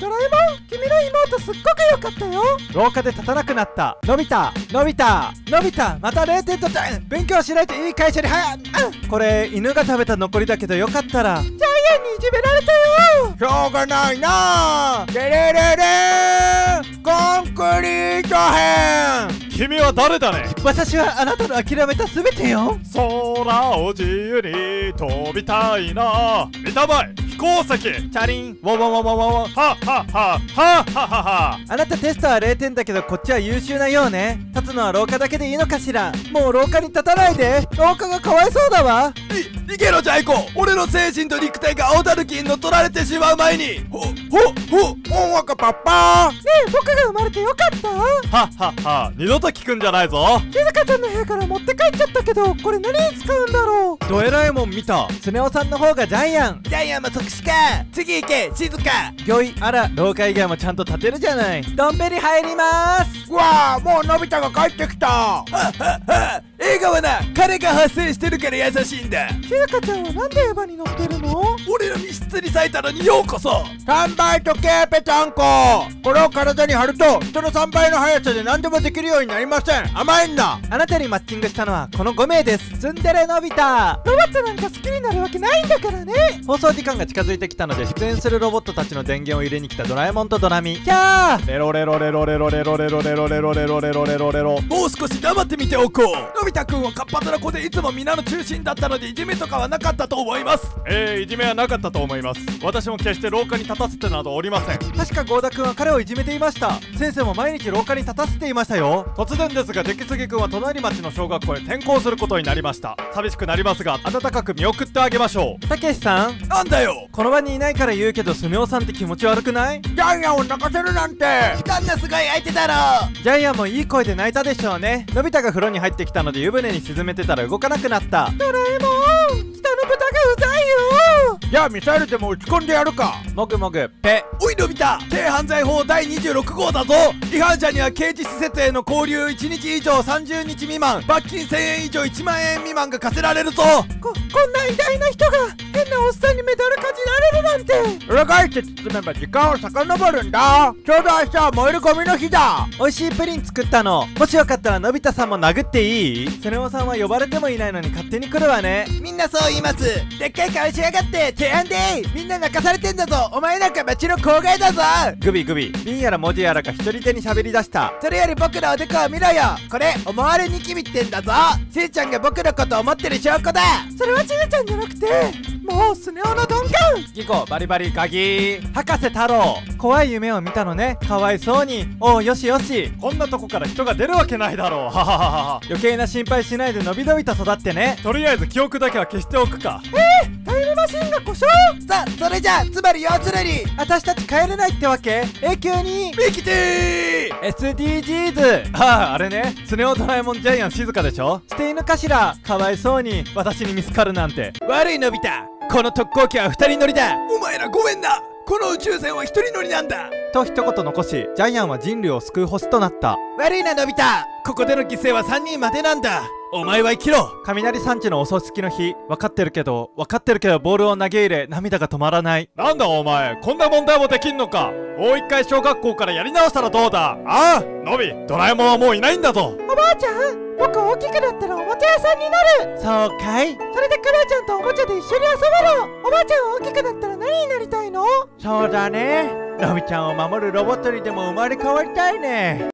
ドラえもん君の妹すっごく良かったよ。廊下で立たなくなった。のび太のび太のび太また0点取った勉強しないといい会社にはこれ犬が食べた残りだけどよかったら。ジャイアンにいじめられたよ。しょうがないな。デレレレー。コンクリート編。君は誰だね?私はあなたの諦めた全てよ。空を自由に飛びたいな。見たまえ飛行石。チチャリン。ウォンウォンウォンウォンウォン。はっはっははっはっはは。あなたテストは0点だけどこっちは優秀なようね。立つのは廊下だけでいいのかしら。もう廊下に立たないで。廊下がかわいそうだわ。い逃げろジャイコ。俺の精神と肉体が青たぬきに乗っ取られてしまう前に。ほほほほんわかパッパー。ねえ僕が生まれてよかった？はっはっは。二度と聞くんじゃないぞ。静香ちゃんの部屋から持って帰っちゃったけどこれ何に使うんだろう？ドエラえもん見た。スネ夫さんの方がジャイアン。ジャイアンも即死か。次行け静かギョイあら廊下以外もちゃんと立てるじゃない。ドンベリ入ります。うわあもうのび太が帰ってきた。はっはっは映画はな彼が発生してるから優しいんだ。静香ちゃんはなんでエヴァに乗ってるの？俺の密室に咲いたのにようこそ。3倍時計ぺちゃんこ。これを体に貼ると人の3倍の速さで何でもできるようになりません。甘いんだあなたにマッチングしたのはこの5名です。ツンデレのび太。ロボットなんか好きになるわけないんだからね。放送時間が近づいてきたので出演するロボットたちの電源を入れに来たドラえもんとドラミ。キャー。レロレロレロレロレロレロレロレロレロレロレロレロもう少し黙ってみておこう。のび太くんは活発な子でいつも皆の中心だったのでいじめとかはなかったと思います。えー、いじめはなかったと思います。私も決して廊下に立たせてなどおりません。確か郷田くんは彼をいじめていました。先生も毎日廊下に立たせていましたよ。突然ですが出来すぎくんは隣町の小学校へ転校することになりました。寂しくなりますが温かく見送ってあげましょう。たけしさん。なんだよ。この場にいないから言うけどスネ夫さんって気持ち悪くない？ジャイアンを泣かせるなんて。こんなすごい相手だろ。ジャイアンもいい声で泣いたでしょうね。のび太が風呂に入ってきたので湯船に沈めてたら動かなくなったドラえもん北の豚がうざいよじゃあミサイルでも撃ち込んでやるかもぐもぐぺおいのび太軽犯罪法第26号だぞ違反者には刑事施設への拘留1日以上30日未満罰金1000円以上1万円未満が課せられるぞここんな偉大な人が変なおっさんにメダルかじなんて。裏返して包めば時間を遡るんだ。ちょうど明日は燃えるゴミの日だ。美味しいプリン作ったの。もしよかったらのび太さんも殴っていい？スネ夫さんは呼ばれてもいないのに勝手に来るわね。みんなそう言います。でっかい顔しやがって提案でみんな泣かされてんだぞ。お前なんか町の郊外だぞ。グビグビ。瓶やら文字やらが一人手に喋り出した。それより僕のおでこを見ろよ。これ思われニキビってんだぞ。しーちゃんが僕のこと思ってる証拠だ。それはちねちゃんじゃなくてもうスネ夫の鈍感ギコバリバリガギ。ー博士太郎。怖い夢を見たのね。かわいそうに。おうよしよし。こんなとこから人が出るわけないだろう。ははははは。余計な心配しないでのびのびと育ってね。とりあえず記憶だけは消しておくか。タイムマシンが故障。さあそれじゃあつまり要するに。私たち帰れないってわけ？永久に。ミキティ SDGs あああれね。スネ夫ドラえもんジャイアン静かでしょ？して犬かしら。かわいそうに。私に見つかるなんて。悪いのび太この特攻機は二人乗りだ。お前らごめんな。この宇宙船は一人乗りなんだ。と一言残しジャイアンは人類を救う星となった。悪いなのび太。ここでの犠牲は3人までなんだ。お前は生きろ。雷山地のお葬式の日分かってるけど分かってるけどボールを投げ入れ涙が止まらない。なんだお前。こんな問題もできんのか。もう一回小学校からやり直したらどうだ。ああのびドラえもんはもういないんだぞ。おばあちゃん？僕大きくなったらおもちゃ屋さんになる。そうかい。それでクロちゃんとおもちゃで一緒に遊べろおばあちゃんは大きくなったら何になりたいの？そうだね。のびちゃんを守るロボットにでも生まれ変わりたいね